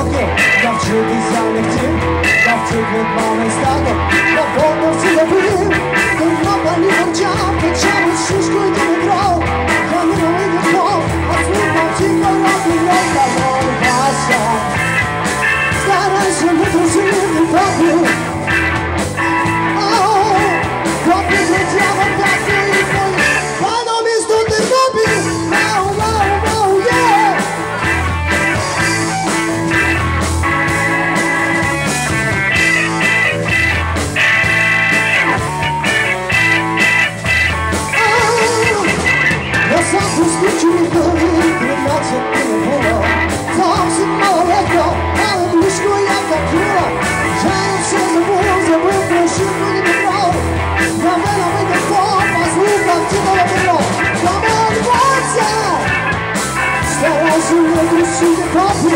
OK, zawsze pisane w tym Jeśli nie wróci do kopu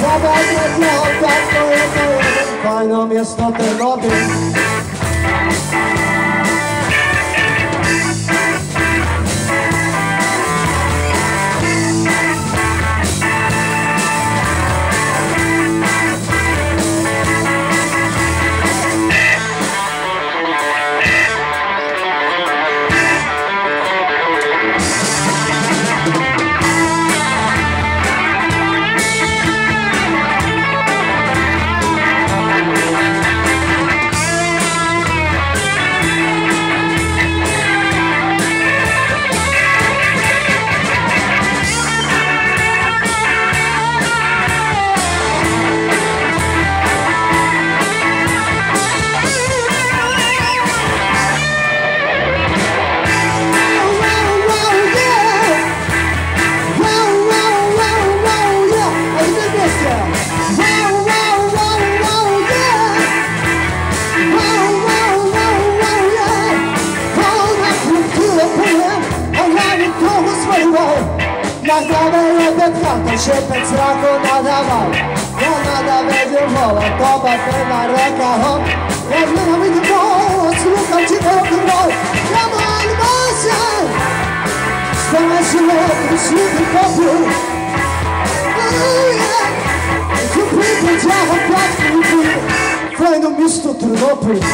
Zadaj mnie, oddaj Fajną jest to ten obiekt Na kamerę wypcham, się pek strachu nadawał Granada będzie woła, to basena reka, ho Ładny na mój głos, słucham ci odgłos Roman Basia! Stara się lepiej, śluby popór Kupię działa, płatki, Foi no misto Trójnópolis